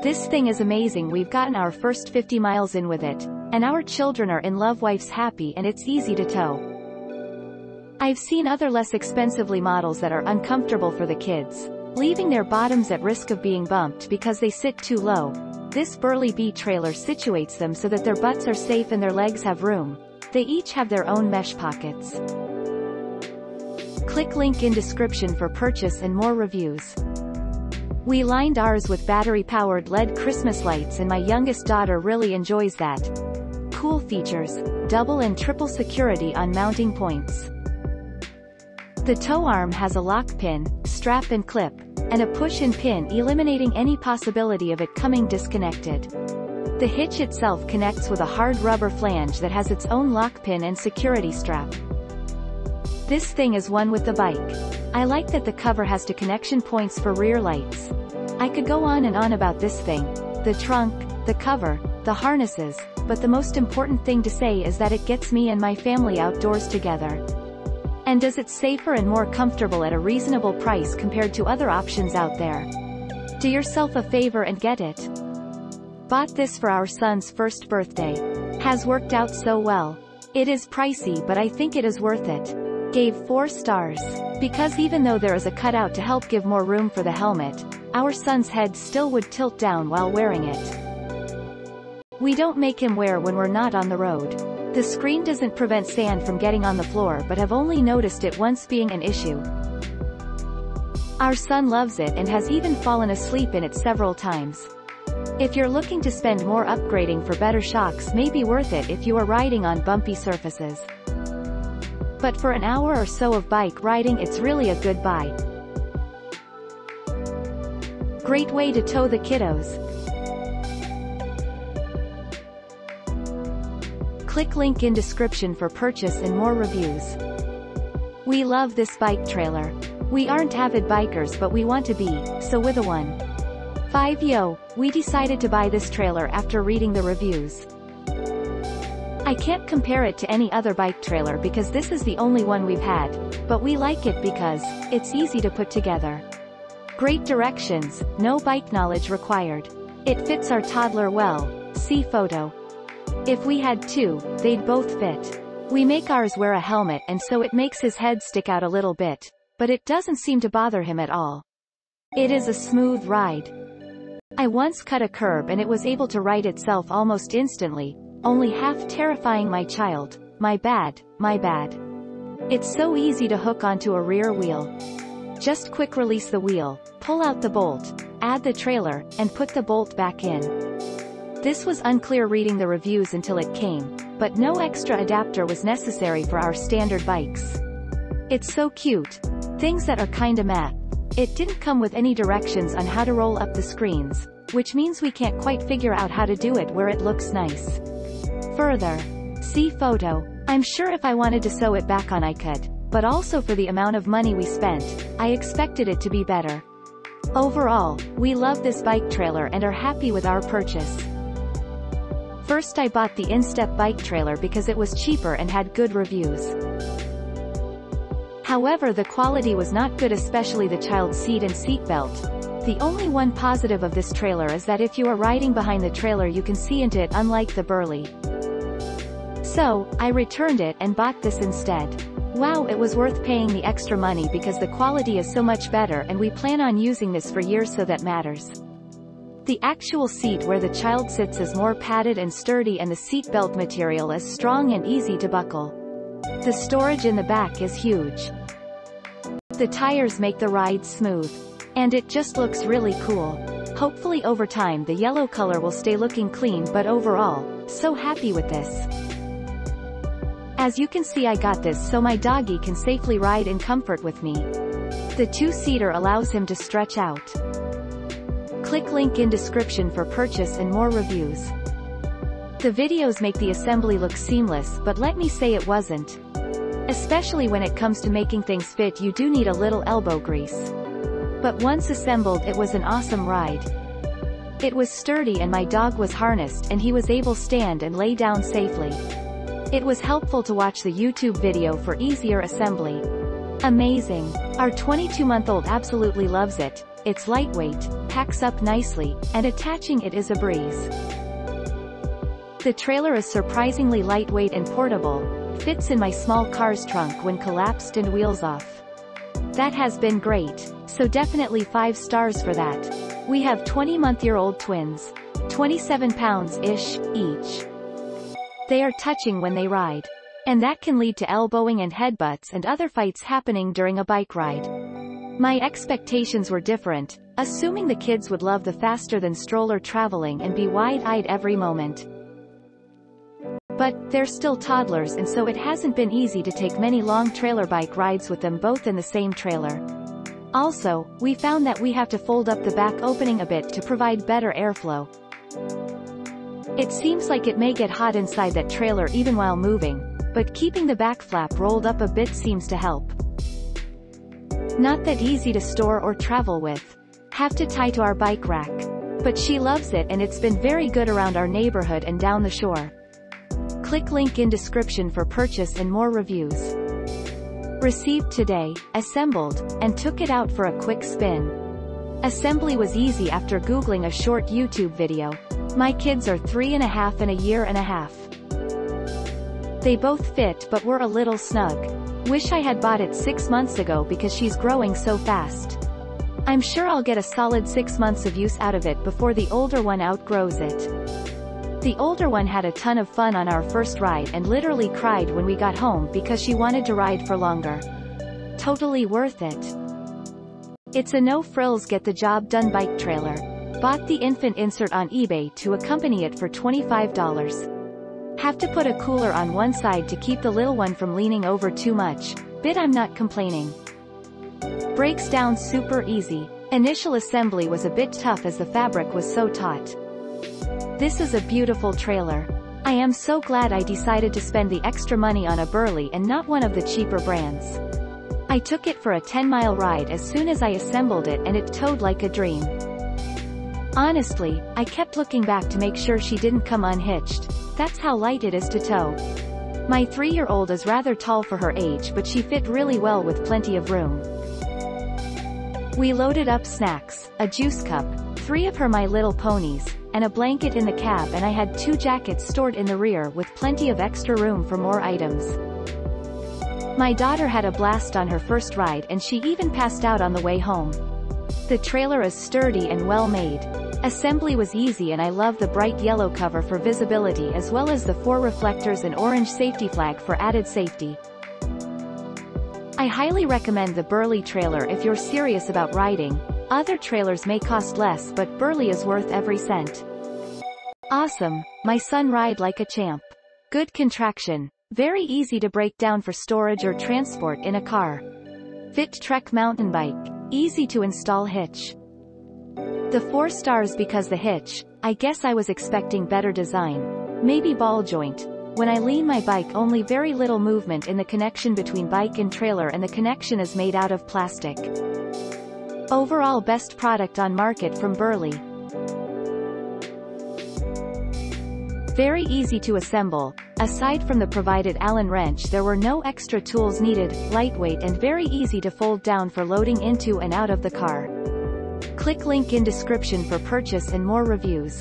This thing is amazing we've gotten our first 50 miles in with it, and our children are in love wife's happy and it's easy to tow. I've seen other less expensively models that are uncomfortable for the kids, leaving their bottoms at risk of being bumped because they sit too low. This Burley Bee trailer situates them so that their butts are safe and their legs have room. They each have their own mesh pockets. Click link in description for purchase and more reviews. We lined ours with battery-powered LED Christmas lights and my youngest daughter really enjoys that. Cool features, double and triple security on mounting points. The tow arm has a lock pin, strap and clip, and a push and pin eliminating any possibility of it coming disconnected. The hitch itself connects with a hard rubber flange that has its own lock pin and security strap. This thing is one with the bike. I like that the cover has two connection points for rear lights. I could go on and on about this thing, the trunk, the cover, the harnesses, but the most important thing to say is that it gets me and my family outdoors together. And does it safer and more comfortable at a reasonable price compared to other options out there. Do yourself a favor and get it. Bought this for our son's first birthday. Has worked out so well. It is pricey but I think it is worth it. Gave 4 stars. Because even though there is a cutout to help give more room for the helmet, our son's head still would tilt down while wearing it. We don't make him wear when we're not on the road. The screen doesn't prevent sand from getting on the floor but have only noticed it once being an issue. Our son loves it and has even fallen asleep in it several times. If you're looking to spend more upgrading for better shocks may be worth it if you are riding on bumpy surfaces. But for an hour or so of bike riding it's really a good buy. Great way to tow the kiddos. Click link in description for purchase and more reviews. We love this bike trailer. We aren't avid bikers but we want to be, so with a 1. 5 yo, we decided to buy this trailer after reading the reviews. I can't compare it to any other bike trailer because this is the only one we've had, but we like it because, it's easy to put together. Great directions, no bike knowledge required. It fits our toddler well, see photo. If we had two, they'd both fit. We make ours wear a helmet and so it makes his head stick out a little bit, but it doesn't seem to bother him at all. It is a smooth ride. I once cut a curb and it was able to right itself almost instantly, only half terrifying my child, my bad, my bad. It's so easy to hook onto a rear wheel. Just quick release the wheel, pull out the bolt, add the trailer, and put the bolt back in. This was unclear reading the reviews until it came, but no extra adapter was necessary for our standard bikes. It's so cute. Things that are kinda matte. It didn't come with any directions on how to roll up the screens, which means we can't quite figure out how to do it where it looks nice. Further. See photo. I'm sure if I wanted to sew it back on I could, but also for the amount of money we spent, I expected it to be better. Overall, we love this bike trailer and are happy with our purchase. First I bought the Instep bike trailer because it was cheaper and had good reviews. However the quality was not good especially the child seat and seat belt. The only one positive of this trailer is that if you are riding behind the trailer you can see into it unlike the Burley. So, I returned it and bought this instead. Wow it was worth paying the extra money because the quality is so much better and we plan on using this for years so that matters. The actual seat where the child sits is more padded and sturdy and the seat belt material is strong and easy to buckle. The storage in the back is huge. The tires make the ride smooth. And it just looks really cool. Hopefully over time the yellow color will stay looking clean but overall, so happy with this. As you can see I got this so my doggy can safely ride in comfort with me. The two-seater allows him to stretch out. Click link in description for purchase and more reviews. The videos make the assembly look seamless but let me say it wasn't. Especially when it comes to making things fit you do need a little elbow grease. But once assembled it was an awesome ride. It was sturdy and my dog was harnessed and he was able stand and lay down safely. It was helpful to watch the YouTube video for easier assembly. Amazing. Our 22-month-old absolutely loves it, it's lightweight, packs up nicely, and attaching it is a breeze. The trailer is surprisingly lightweight and portable, fits in my small car's trunk when collapsed and wheels off. That has been great, so definitely 5 stars for that. We have 20-month-year-old twins. 27 pounds-ish, each. They are touching when they ride. And that can lead to elbowing and headbutts and other fights happening during a bike ride. My expectations were different, assuming the kids would love the faster-than-stroller traveling and be wide-eyed every moment. But, they're still toddlers and so it hasn't been easy to take many long trailer bike rides with them both in the same trailer. Also, we found that we have to fold up the back opening a bit to provide better airflow. It seems like it may get hot inside that trailer even while moving, but keeping the back flap rolled up a bit seems to help. Not that easy to store or travel with. Have to tie to our bike rack. But she loves it and it's been very good around our neighborhood and down the shore. Click link in description for purchase and more reviews. Received today, assembled, and took it out for a quick spin. Assembly was easy after googling a short YouTube video. My kids are three and a half and a year and a half. They both fit but were a little snug. Wish I had bought it six months ago because she's growing so fast. I'm sure I'll get a solid six months of use out of it before the older one outgrows it. The older one had a ton of fun on our first ride and literally cried when we got home because she wanted to ride for longer. Totally worth it. It's a no-frills get-the-job-done bike trailer. Bought the infant insert on eBay to accompany it for $25. Have to put a cooler on one side to keep the little one from leaning over too much. Bit I'm not complaining. Breaks down super easy. Initial assembly was a bit tough as the fabric was so taut. This is a beautiful trailer. I am so glad I decided to spend the extra money on a Burley and not one of the cheaper brands. I took it for a 10-mile ride as soon as I assembled it and it towed like a dream. Honestly, I kept looking back to make sure she didn't come unhitched. That's how light it is to tow. My three-year-old is rather tall for her age but she fit really well with plenty of room. We loaded up snacks, a juice cup, three of her My Little Ponies, and a blanket in the cab and I had two jackets stored in the rear with plenty of extra room for more items. My daughter had a blast on her first ride and she even passed out on the way home. The trailer is sturdy and well made. Assembly was easy and I love the bright yellow cover for visibility as well as the four reflectors and orange safety flag for added safety. I highly recommend the Burley trailer if you're serious about riding. Other trailers may cost less but Burley is worth every cent. Awesome, my son ride like a champ. Good contraction. Very easy to break down for storage or transport in a car. Fit Trek mountain bike. Easy to install hitch. The 4 stars because the hitch, I guess I was expecting better design. Maybe ball joint. When I lean my bike only very little movement in the connection between bike and trailer and the connection is made out of plastic. Overall best product on market from Burley. Very easy to assemble. Aside from the provided Allen wrench there were no extra tools needed, lightweight and very easy to fold down for loading into and out of the car. Click link in description for purchase and more reviews.